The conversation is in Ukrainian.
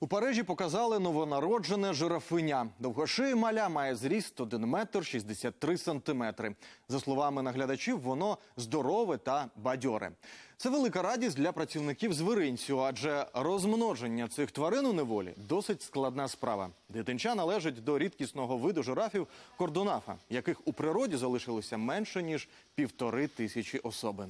У Парижі показали новонароджене жирафиня. Довгошиє маля має зріст 1 метр 63 сантиметри. За словами наглядачів, воно здорове та бадьоре. Це велика радість для працівників звіринцю, адже розмноження цих тварин у неволі досить складна справа. Дитинча належить до рідкісного виду жирафів кордонафа, яких у природі залишилося менше ніж півтори тисячі особин.